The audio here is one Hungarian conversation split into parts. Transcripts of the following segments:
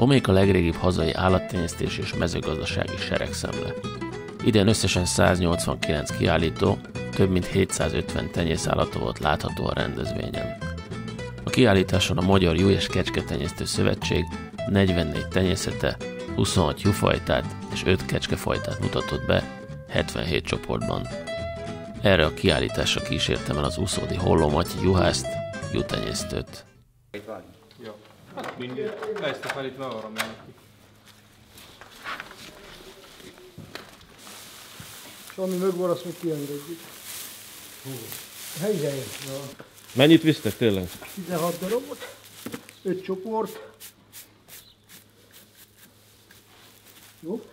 Omék a legrégibb hazai állattenyésztés és mezőgazdasági seregszemle. Idén összesen 189 kiállító, több mint 750 tenyészállata volt látható a rendezvényen. A kiállításon a Magyar Jú és Kecsketenyésztő Szövetség 44 tenyészete, 26 jufajtát és 5 kecskefajtát mutatott be 77 csoportban. Erre a kiállításra kísértem el az úszódi Holló Matyi juhászt, jutenyésztőt. Itt van? Jó. Hát mindig. Ezt a felítve arra mennek ki. És ami megvan, azt még kiengedjük. Helyen. Ja. Mennyit visztek tényleg? 16 darabot, 5 csoport. Jó?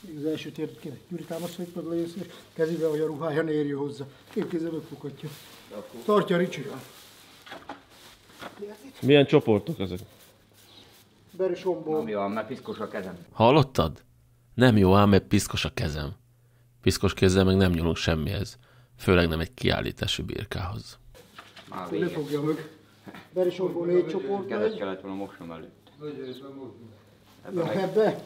Még az első tért kéne. Gyuri támaszolj meg legyen szíves. Kezével, hogy a ruhája ne érje hozzá. Két kézzel megfoghatja. Tartja Ricsi. Milyen csoportok ezek? Berisomból. Ami van, mert piszkos a kezem. Hallottad? Nem jó ám, mert piszkos a kezem. Piszkos kézzel meg nem nyúlunk semmihez. Főleg nem egy kiállítási birkához. Már vége. fogja meg. Berisomból négy csoport Kezet kellett volna mosnom előtt. Ja, ebbe.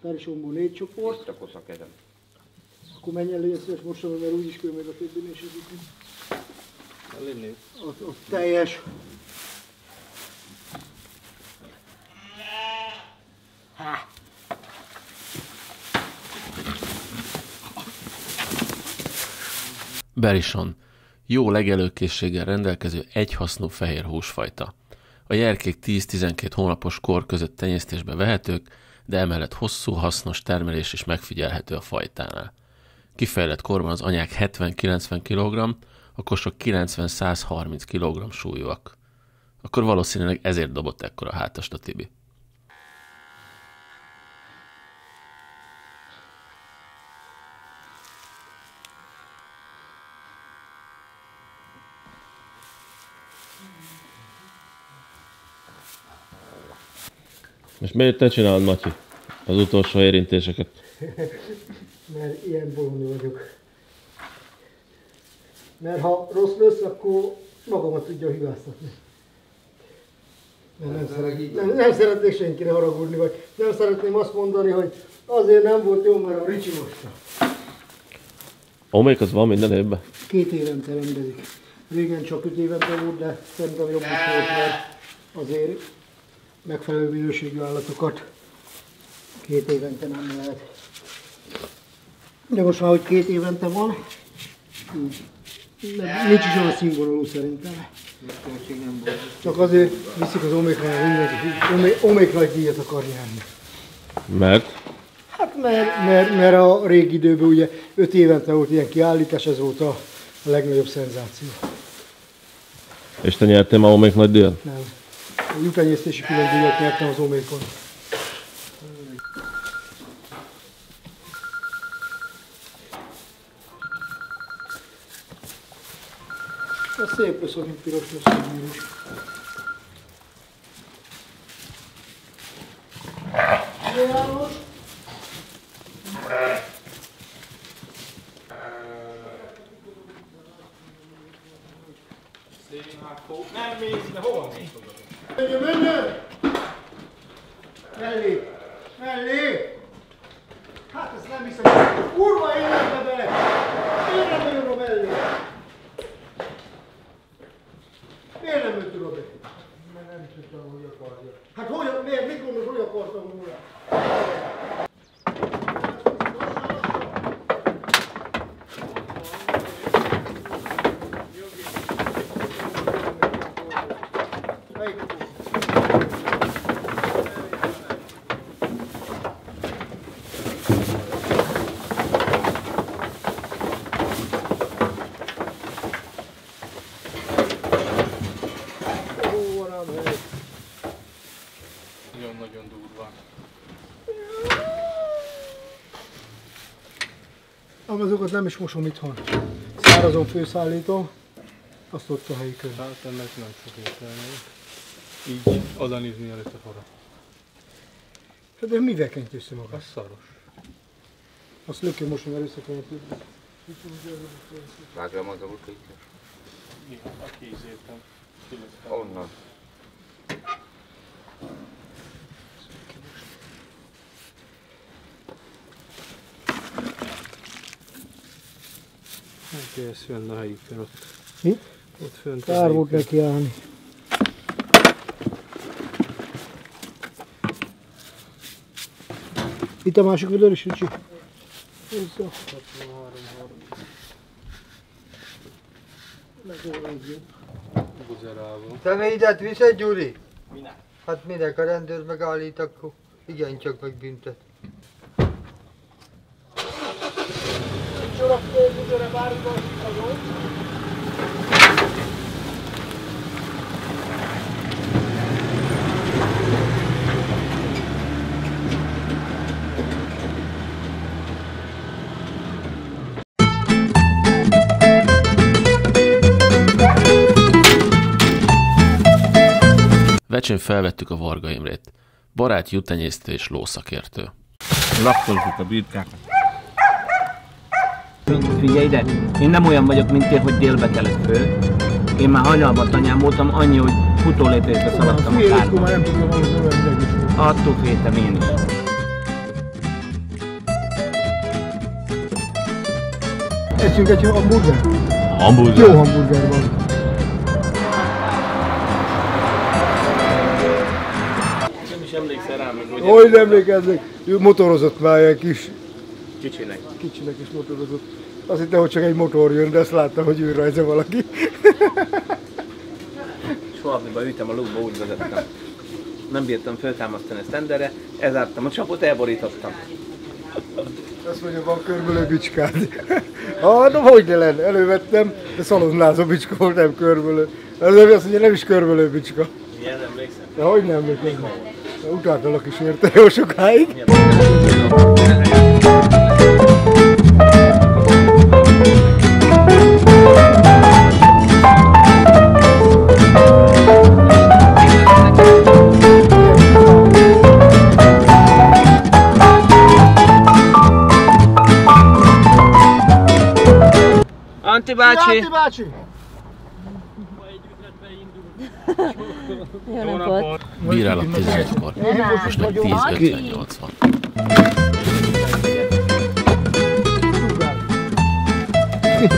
Berisomból négy csoport. Tiszta kosz a kezem. Akkor menjen legyen szíves mosom, mert úgyis kell meg a többin és. Ott, ott teljes. Berison. Jó legelőkészséggel rendelkező egyhasznú fehér húsfajta. A gyerkék 10-12 hónapos kor között tenyésztésbe vehetők, de emellett hosszú, hasznos termelés is megfigyelhető a fajtánál. Kifejlett korban az anyák 70-90 kg, a kosok 90-130 kg súlyúak. Akkor valószínűleg ezért dobott ekkora hátast a Tibi. Most miért te csinálod, Matyi? Az utolsó érintéseket. mert ilyen bolondó vagyok. Mert ha rossz lesz, akkor magamat tudja hibáztatni. Mert nem, szeret, nem, nem szeretnék senkire haragudni, vagy nem szeretném azt mondani, hogy azért nem volt jó, mert a Ricsi mosta. Omék az van minden évben? Két évente rendezik. Régen csak öt évente volt, de szerintem jobb is volt, mert azért megfelelő minőségű állatokat két évente nem lehet. De most már, hogy két évente van, így. De nincs is olyan színvonalú szerintem. Csak azért viszik az mindenki omékra egy díjat akar nyerni. Mert? Hát mert, mert, mert a régi időben ugye öt évente volt ilyen kiállítás, ez volt a, legnagyobb szenzáció. És te nyertél már Omék nagy díjat? Nem. A jutenyésztési külön díjat nyertem az Omékon. Ez szép lesz, hogy piros lesz a gyűrűs. János! Nem 过生收 azokat nem is mosom itthon. Szárazon főszállítom, azt ott a helyi közben. Hát ennek nem sok értelme. Így oda nézni előtt a fara. De mivel kent össze maga? Az szaros. Azt lökjön most, mert összekenyt. Vágjam az a butkait. Igen, a kézértem. Onnan. Ez fönn a helyiken ott. Mi? Ott fönt a Kár volt neki állni. Itt a másik vödör is, Ricsi. Hozzá. Buzerával. Személyidet viszed, Gyuri? Minek? Hát minek a rendőr megállít, akkor igencsak megbüntet. Vecsén felvettük a Varga Imrét. Barát jutenyésztő és lószakértő. Lapoltuk a birkákat. Figyelj ide, én nem olyan vagyok, mint te, hogy délbe kelek föl. Én már hajnalban tanyám voltam, annyi, hogy futólépésbe szaladtam a kárba. Attól féltem én is. Eszünk egy hamburger? Hamburger. Jó hamburger van. Nem is emlékszel rám, hogy Hogy emlékeznek? Ő motorozott már ilyen kis, kicsinek. kicsinek is motorozott. Azt hittem, hogy csak egy motor jön, de azt láttam, hogy ő rajta valaki. Sohabniba ültem a lukba, úgy vezettem. Nem bírtam föltámasztani a sztenderre, ezártam a csapot, elborítottam. Azt mondja, van körbölő bicskád. Ah, no, hogy ne lenne, elővettem, de szalonnázó bicska volt, nem körbölő. Az azt mondja, nem is körbölő bicska. Ilyen emlékszem. De hogy nem emlékszem? Utáltalak is érte jó sokáig. Anti bácsi! Játi bácsi! Jó napot! Bírálat 11-kor. Most meg 10.58 van. Be!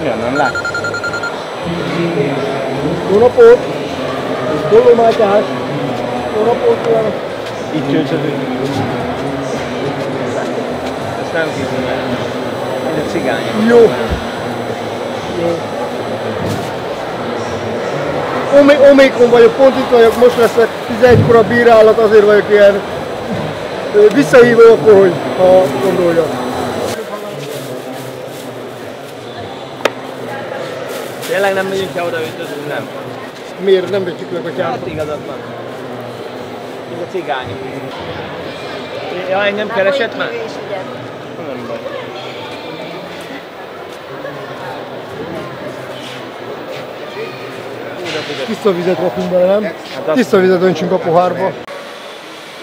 Milyen nem lát? Jó napot! Tolómátyás! Jó napot kívánok! Itt csőcsödünk. Nem hiszem el. Ez a cigány. Jó! Jó. Omé, omékon vagyok, pont itt vagyok, most lesz 11-kor a bírálat, azért vagyok ilyen visszahívó, akkor, hogy ha gondolja. Tényleg nem megyünk el oda üldözünk, nem? Miért nem becsük meg a Hát tyárba? igazad van. Ez a cigány. Ja, engem keresett már? Tiszta vizet rakunk bele, nem? Tiszta vizet öntsünk a pohárba.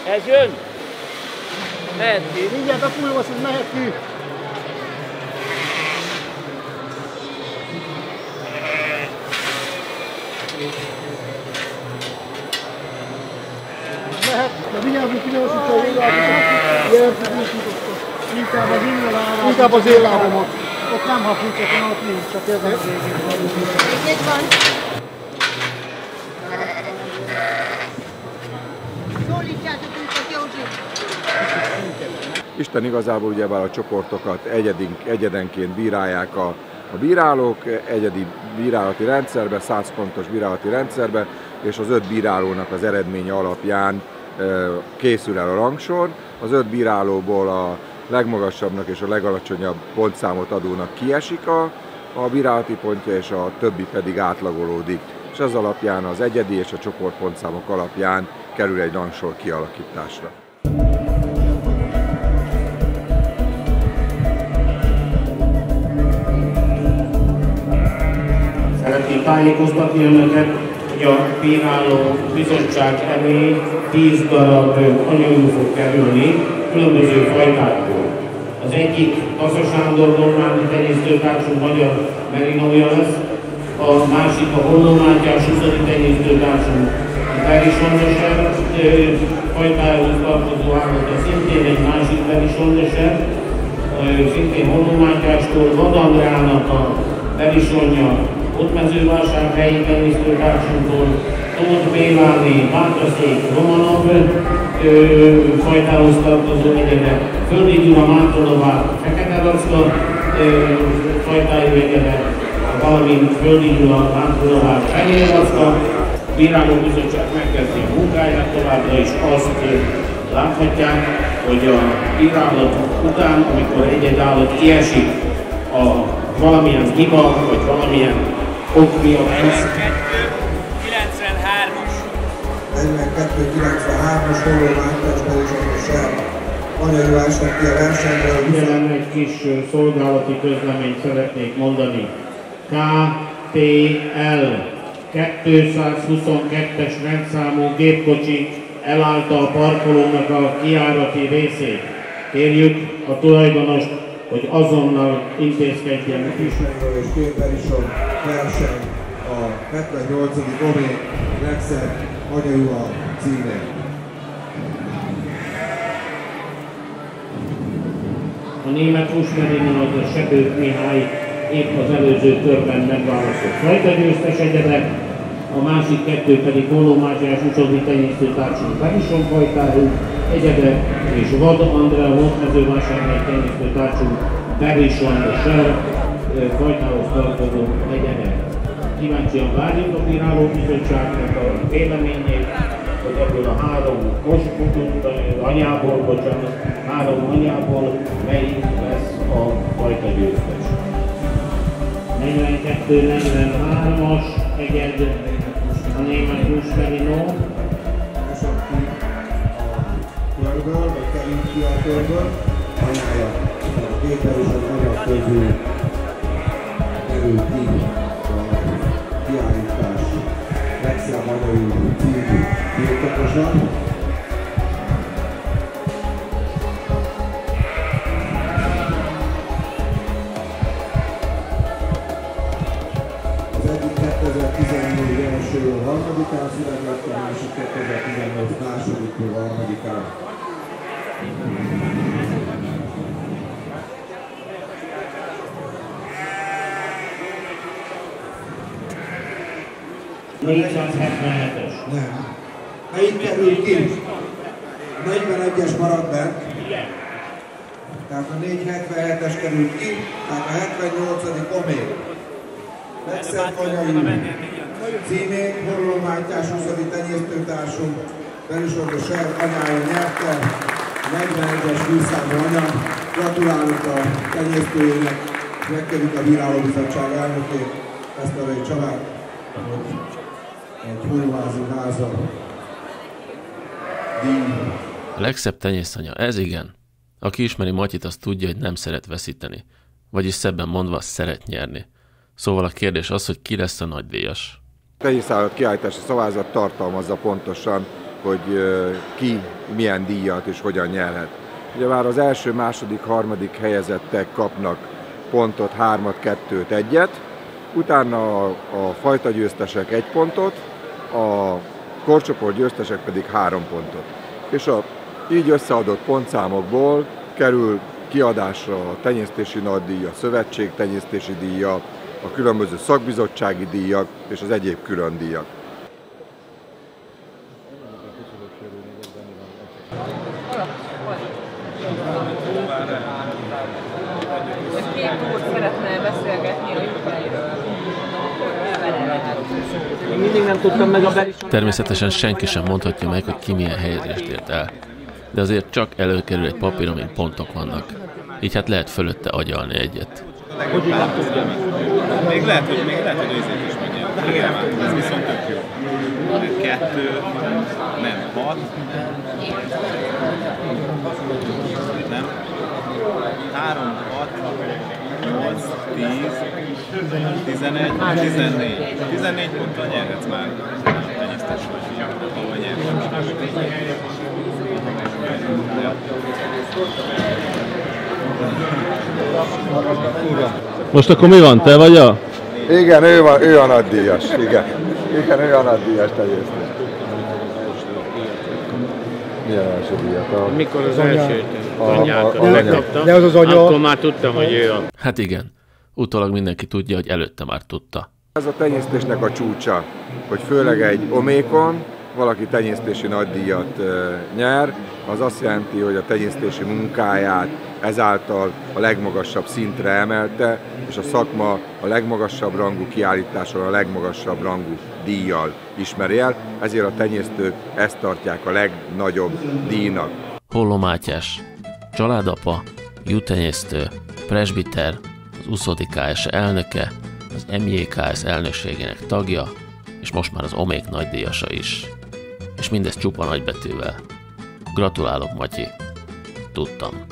Ez jön? Mehet ki. Mindjárt a fulva, az mehet ki. Mehet, de vigyázzunk osítsa a tudjuk, Inkább az én lábamot. Inkább az én lábamot. Ott nem hafítsak, ott nincs, csak ez a Még van. Isten igazából ugyebár a csoportokat egyedik, egyedenként bírálják a, a bírálók, egyedi bírálati rendszerbe, 100 pontos bírálati rendszerbe, és az öt bírálónak az eredménye alapján készül el a rangsor. Az öt bírálóból a legmagasabbnak és a legalacsonyabb pontszámot adónak kiesik a, a bírálati pontja, és a többi pedig átlagolódik. És az alapján az egyedi és a csoportpontszámok alapján kerül egy rangsor kialakításra. Tájékoztatni önöket, hogy a bíráló bizottság elé 10 darab anyagú fog kerülni, különböző fajtákból. Az egyik Kassa Sándor Normándi tenyésztőtársunk magyar merinója lesz, a másik a Holló Mátyás 20. tenyésztőtársunk Beri Sondoser fajtájához tartozó állata, szintén egy másik Beri Sondoser, szintén Holló Mátyástól, Vad Andrának a Berisonja, ott mezővásárhelyi tenyésztőtársunktól, Tóth Béláné, Bátaszék, Romanov fajtához tartozó egyedek, Földi Gyula, Mátolová, Fekete Racka fajtájú egyedek, valamint Földi Gyula, Mátolová, Fehér Racka, Bíráló Bizottság megkezdi a munkáját továbbra is azt láthatják, hogy a bírálat után, amikor egy-egy állat kiesik, a valamilyen hiba, vagy valamilyen ok miatt 42-93-as hollóváltásban is a ki versenyről. Jelen egy kis szolgálati közleményt szeretnék mondani. KPL 222-es rendszámú gépkocsi elállta a parkolónak a kiárati részét. Kérjük a tulajdonost, hogy azonnal intézkedjen. Kismerről és Képerison verseny a 78. Omé legszebb anyajúa címén. A német húsmerinót a Sebők Mihály épp az előző körben megválasztott fajtagyőztes egyedek, a másik kettő pedig Holló Mátyás Ucsodi tenyésztőtársunk Berison fajtájú egyedek, és Vad Andrea Hontmezővásárhely tenyésztőtársunk Berison Ser fajtához tartozó egyedek. Kíváncsian várjuk a bíráló bizottságnak a véleményét, hogy ebből a három kosputunk anyából, bocsánat, három anyából melyik lesz a fajta győztes. 42-43-as egyed a német Húsmerino. Körből, vagy került ki a körből, anyája a képer és az anyag közül került ki a kiállítás legszebb anyai című birtokosan. Az egyik 2014 első harmadikán született, a másik 2018 második harmadikán. 477-es. Nem. Melyik kerül ki? 41-es marad bent. Tehát a 477-es kerül ki, tehát a 78. omé. Legszebb anyai címét Horló Mátyás 20. tenyésztőtársunk Berisorgó Ser anyája nyerte, 41-es fűszámú anya. Gratulálunk a tenyésztőjének, megkérjük a bírálóbizottság elnökét, Eszterei Csabát, hogy egy hóházi háza díj A legszebb tenyészanya, ez igen. Aki ismeri Matyit, az tudja, hogy nem szeret veszíteni. Vagyis szebben mondva, szeret nyerni. Szóval a kérdés az, hogy ki lesz a nagydíjas. A tenyészállat kiállítási szavázat tartalmazza pontosan, hogy ki milyen díjat és hogyan nyerhet. Ugye már az első, második, harmadik helyezettek kapnak pontot, hármat, kettőt, egyet, utána a, a fajta győztesek egy pontot, a korcsoport győztesek pedig három pontot. És a így összeadott pontszámokból kerül kiadásra a tenyésztési nagydíj, a szövetség tenyésztési díja, a különböző szakbizottsági díjak és az egyéb külön díjak. Két úr szeretne beszélgetni a jövőjéről. Én mindig nem tudtam meg a Berison... Természetesen senki sem mondhatja meg, hogy ki milyen helyezést ért el. De azért csak előkerül egy papír, amin pontok vannak. Így hát lehet fölötte agyalni egyet. Hogy nem tudja? Még lehet, hogy még lehet, hogy ezért is megnyert. Igen, ez viszont tök jó. Kettő, nem, hat. Nem. Három, hat, nyolc, tíz, tizenegy, tizennégy. Tizennégy ponttal nyerhetsz már tenyésztés vagy ahol nyerhetsz. Most akkor mi van? Te vagy a? Igen, ő, van, ő a nagydíjas, igen. Igen, ő a nagydíjas teljesztés. Milyen első díjat? Mikor az Az anya- elsőt a- anyát a- a- megkaptam, de az az anya- akkor már tudtam, hogy ő a... Hát igen, utólag mindenki tudja, hogy előtte már tudta. Ez a tenyésztésnek a csúcsa, hogy főleg egy omékon valaki tenyésztési nagydíjat nyer, az azt jelenti, hogy a tenyésztési munkáját ezáltal a legmagasabb szintre emelte, és a szakma a legmagasabb rangú kiállításon a legmagasabb rangú díjjal ismeri el, ezért a tenyésztők ezt tartják a legnagyobb díjnak. Holló Mátyás, családapa, jutenyésztő, presbiter, az Uszodi KS elnöke, az MJKS elnökségének tagja, és most már az Omék nagydíjasa is. És mindez csupa nagybetűvel. Gratulálok, Matyi. Tudtam.